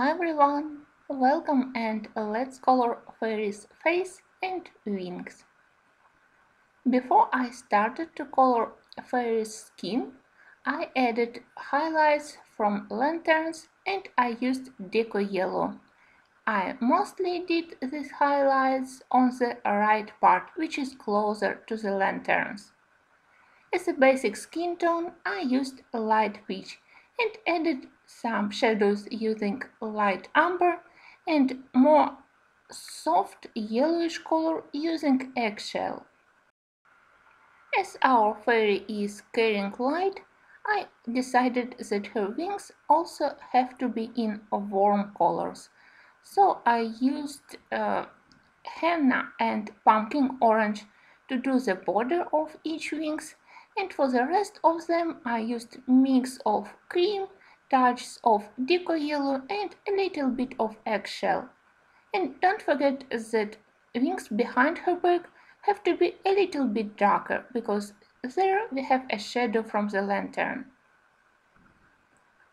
Hi everyone, welcome and let's color fairy's face and wings. Before I started to color fairy's skin, I added highlights from lanterns and I used deco yellow. I mostly did these highlights on the right part, which is closer to the lanterns. As a basic skin tone, I used light peach and added some shadows using light umber and more soft yellowish color using eggshell. As our fairy is carrying light, I decided that her wings also have to be in warm colors. So I used uh, henna and pumpkin orange to do the border of each wings and for the rest of them I used mix of cream, touches of deco yellow and a little bit of eggshell. And don't forget that wings behind her back have to be a little bit darker because there we have a shadow from the lantern.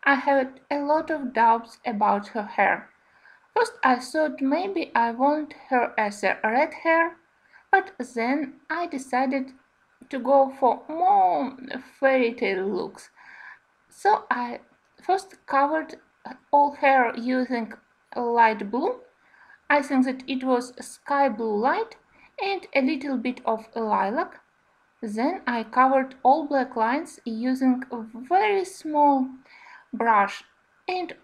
I had a lot of doubts about her hair. First I thought maybe I want her as a red hair, but then I decided to go for more fairy tale looks. So I first covered all hair using light blue. I think that it was sky blue light and a little bit of lilac. Then I covered all black lines using a very small brush and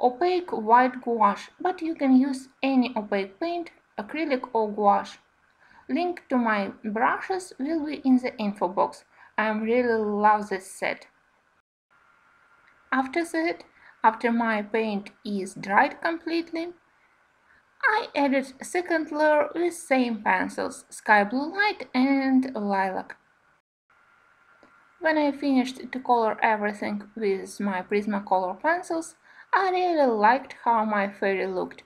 opaque white gouache, but you can use any opaque paint, acrylic or gouache. Link to my brushes will be in the info box. I really love this set. After that, after my paint is dried completely, I added a second layer with same pencils, sky blue light and lilac. When I finished to color everything with my Prismacolor pencils, I really liked how my fairy looked.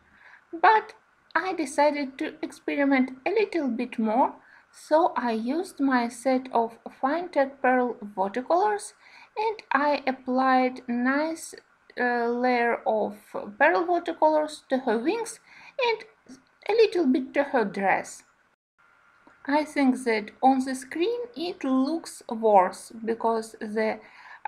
But I decided to experiment a little bit more, so I used my set of Finetec Pearl watercolors and I applied nice uh, layer of pearl watercolors to her wings and a little bit to her dress. I think that on the screen it looks worse because the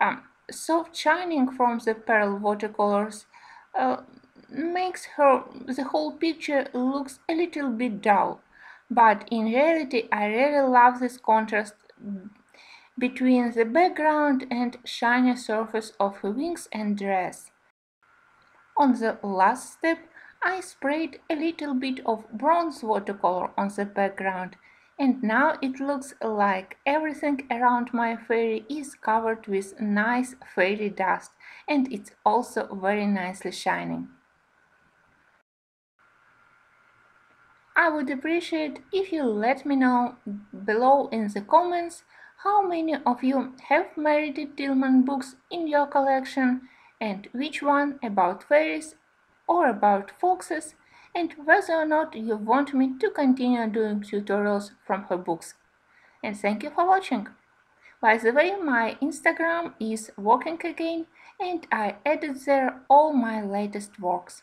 um, soft shining from the pearl watercolors uh, makes her the whole picture looks a little bit dull but in reality I really love this contrast between the background and shiny surface of her wings and dress. On the last step I sprayed a little bit of bronze watercolor on the background and now it looks like everything around my fairy is covered with nice fairy dust and it's also very nicely shining. I would appreciate if you let me know below in the comments how many of you have Meredith Dillman books in your collection and which one about fairies or about foxes and whether or not you want me to continue doing tutorials from her books. And thank you for watching. By the way, my Instagram is working again and I added there all my latest works.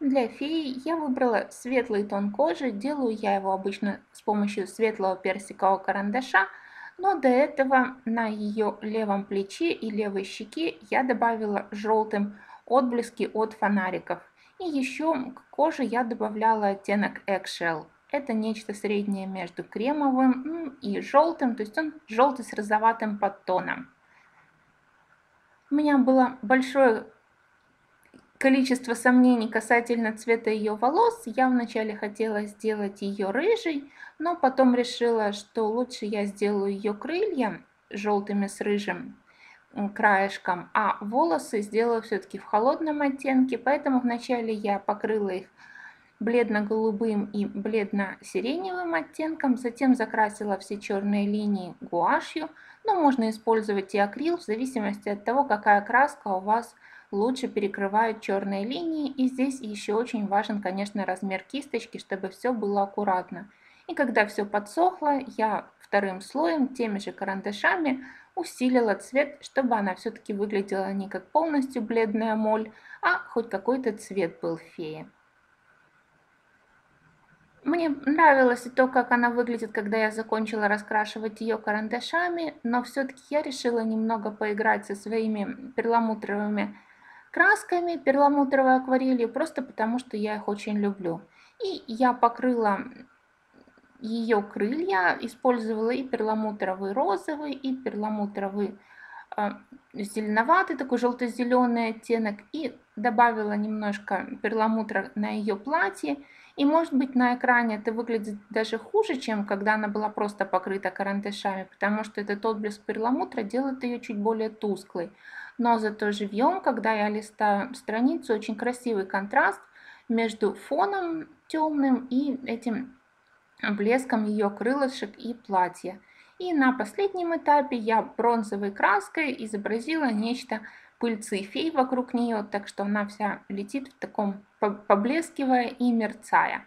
Для феи я выбрала светлый тон кожи, делаю я его обычно с помощью светлого персикового карандаша, но до этого на ее левом плече и левой щеке я добавила желтым отблески от фонариков. И еще к коже я добавляла оттенок Eggshell. Это нечто среднее между кремовым и желтым, то есть он желтый с розоватым подтоном. У меня было большое количество сомнений касательно цвета ее волос. Я вначале хотела сделать ее рыжей, но потом решила, что лучше я сделаю ее крылья желтыми с рыжим краешком, а волосы сделаю все-таки в холодном оттенке, поэтому вначале я покрыла их бледно-голубым и бледно-сиреневым оттенком, затем закрасила все черные линии гуашью, но можно использовать и акрил в зависимости от того, какая краска у вас лучше перекрывают черные линии. И здесь еще очень важен, конечно, размер кисточки, чтобы все было аккуратно. И когда все подсохло, я вторым слоем, теми же карандашами, усилила цвет, чтобы она все-таки выглядела не как полностью бледная моль, а хоть какой-то цвет был феи. Мне нравилось и то, как она выглядит, когда я закончила раскрашивать ее карандашами, но все-таки я решила немного поиграть со своими перламутровыми красками, перламутровой акварелью, просто потому что я их очень люблю. И я покрыла ее крылья, использовала и перламутровый розовый, и перламутровый э, зеленоватый, такой желто-зеленый оттенок, и добавила немножко перламутра на ее платье. И может быть на экране это выглядит даже хуже, чем когда она была просто покрыта карандашами, потому что этот отблеск перламутра делает ее чуть более тусклой. Но зато живьем, когда я листаю страницу, очень красивый контраст между фоном темным и этим блеском ее крылышек и платья. И на последнем этапе я бронзовой краской изобразила нечто пыльцы фей вокруг нее, так что она вся летит в таком поблескивая и мерцая.